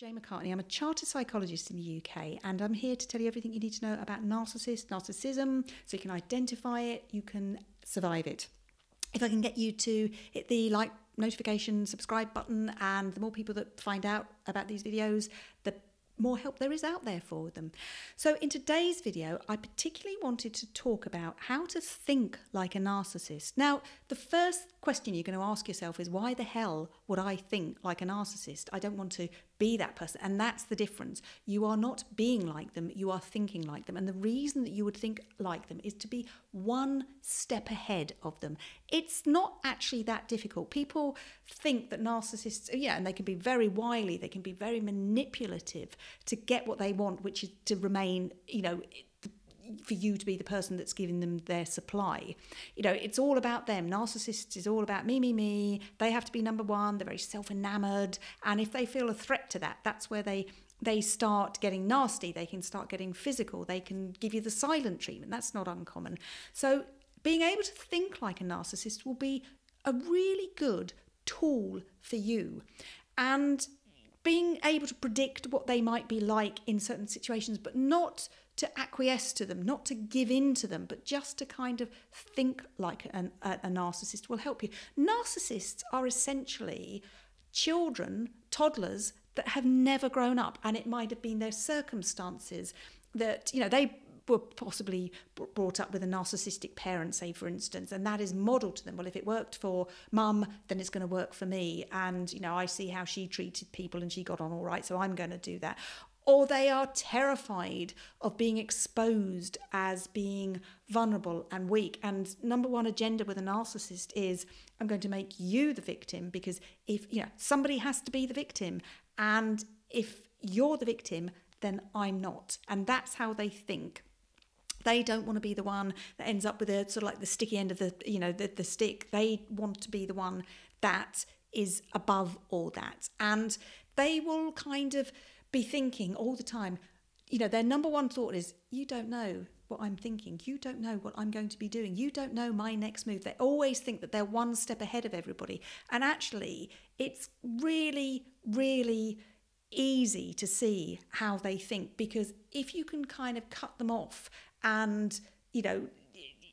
Jane McCartney. I'm a chartered psychologist in the UK, and I'm here to tell you everything you need to know about narcissists, narcissism, so you can identify it, you can survive it. If I can get you to hit the like, notification, subscribe button, and the more people that find out about these videos, the more help there is out there for them. So, in today's video, I particularly wanted to talk about how to think like a narcissist. Now, the first question you're going to ask yourself is why the hell would I think like a narcissist? I don't want to be that person. And that's the difference. You are not being like them, you are thinking like them. And the reason that you would think like them is to be one step ahead of them. It's not actually that difficult. People think that narcissists, oh yeah, and they can be very wily, they can be very manipulative to get what they want, which is to remain, you know, for you to be the person that's giving them their supply. You know, it's all about them. Narcissists is all about me, me, me. They have to be number one. They're very self-enamored, and if they feel a threat to that, that's where they they start getting nasty. They can start getting physical. They can give you the silent treatment. That's not uncommon. So being able to think like a narcissist will be a really good tool for you, and being able to predict what they might be like in certain situations, but not to acquiesce to them, not to give in to them, but just to kind of think like an, a, a narcissist will help you. Narcissists are essentially children, toddlers that have never grown up, and it might have been their circumstances that, you know, they were possibly brought up with a narcissistic parent, say, for instance, and that is modelled to them. Well, if it worked for mum, then it's going to work for me. And, you know, I see how she treated people and she got on all right, so I'm going to do that or they are terrified of being exposed as being vulnerable and weak. And number one agenda with a narcissist is I'm going to make you the victim because if you know somebody has to be the victim, and if you're the victim, then I'm not. And that's how they think. They don't want to be the one that ends up with a sort of like the sticky end of the you know the, the stick. They want to be the one that is above all that. And they will kind of be thinking all the time, you know, their number one thought is, you don't know what I'm thinking. You don't know what I'm going to be doing. You don't know my next move. They always think that they're one step ahead of everybody. And actually, it's really, really easy to see how they think because if you can kind of cut them off and, you know,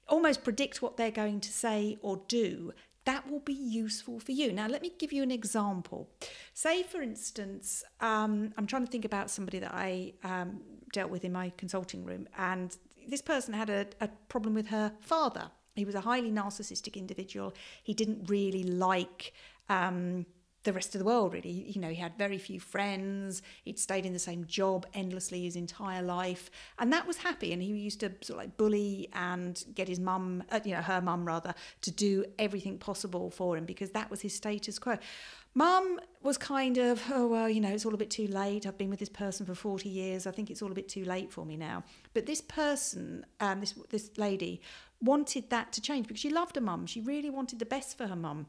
almost predict what they're going to say or do, that will be useful for you. Now, let me give you an example. Say, for instance, um, I'm trying to think about somebody that I um, dealt with in my consulting room, and this person had a, a problem with her father. He was a highly narcissistic individual. He didn't really like um, the rest of the world, really. You know, he had very few friends. He'd stayed in the same job endlessly his entire life, and that was happy. And he used to sort of like bully and get his mum, uh, you know, her mum rather, to do everything possible for him because that was his status quo. Mum was kind of, oh, well, you know, it's all a bit too late. I've been with this person for 40 years. I think it's all a bit too late for me now. But this person, um, this, this lady, wanted that to change because she loved her mum. She really wanted the best for her mum.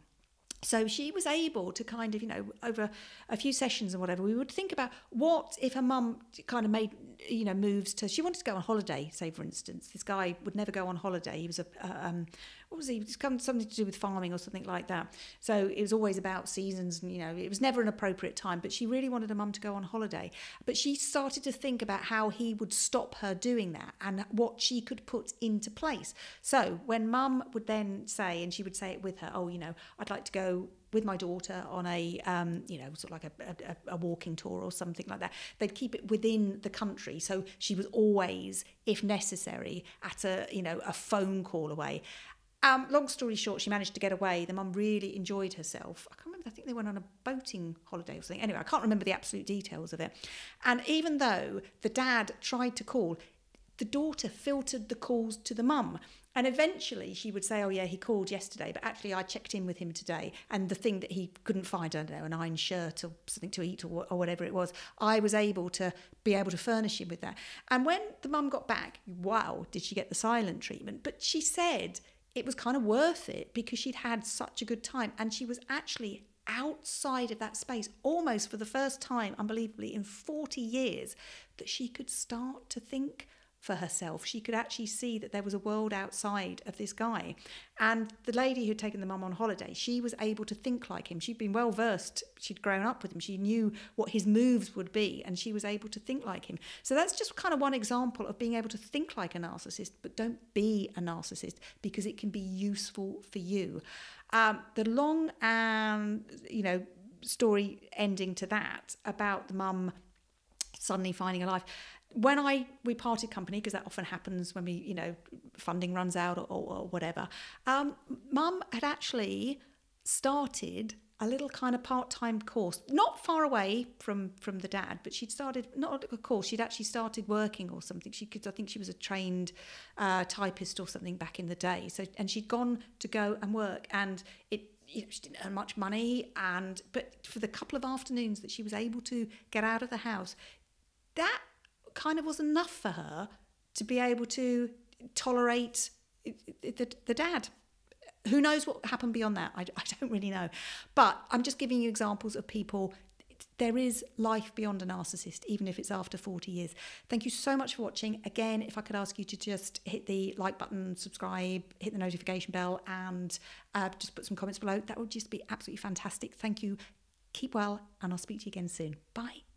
So she was able to kind of, you know, over a few sessions and whatever, we would think about what if her mum kind of made, you know, moves to, she wanted to go on holiday, say, for instance. This guy would never go on holiday. He was a, um, what was he? It's come something to do with farming or something like that. So it was always about seasons and, you know, it was never an appropriate time. But she really wanted her mum to go on holiday. But she started to think about how he would stop her doing that and what she could put into place. So when mum would then say, and she would say it with her, oh, you know, I'd like to go with my daughter on a um, you know sort of like a, a, a, walking tour or something like that they'd keep it within the country so she was always if necessary at a you know a phone call away um, long story short, she managed to get away. The mum really enjoyed herself. I can't remember, I think they went on a boating holiday or something. Anyway, I can't remember the absolute details of it. And even though the dad tried to call, the daughter filtered the calls to the mum. And eventually she would say, Oh, yeah, he called yesterday, but actually I checked in with him today. And the thing that he couldn't find, I don't know, an iron shirt or something to eat or, or whatever it was, I was able to be able to furnish him with that. And when the mum got back, wow, did she get the silent treatment? But she said, it was kind of worth it because she'd had such a good time and she was actually outside of that space almost for the first time unbelievably in 40 years that she could start to think for herself. She could actually see that there was a world outside of this guy. And the lady who'd taken the mum on holiday, she was able to think like him. She'd been well versed, she'd grown up with him, she knew what his moves would be, and she was able to think like him. So that's just kind of one example of being able to think like a narcissist, but don't be a narcissist because it can be useful for you. Um, the long and, you know, story ending to that about the mum suddenly finding a life when I we parted company because that often happens when we you know funding runs out or, or, whatever. Um, Mum had actually started a little kind of part-time course not far away from from the dad but she'd started not a course she'd actually started working or something she could i think she was a trained uh, typist or something back in the day so and she'd gone to go and work and it you know, she didn't earn much money and but for the couple of afternoons that she was able to get out of the house that kind of was enough for her to be able to tolerate the, the dad. Who knows what happened beyond that? I, I don't really know. But I'm just giving you examples of people. There is life beyond a narcissist, even if it's after 40 years. Thank you so much for watching. Again, if I could ask you to just hit the like button, subscribe, hit the notification bell, and uh, just put some comments below, that would just be absolutely fantastic. Thank you. Keep well, and I'll speak to you again soon. Bye.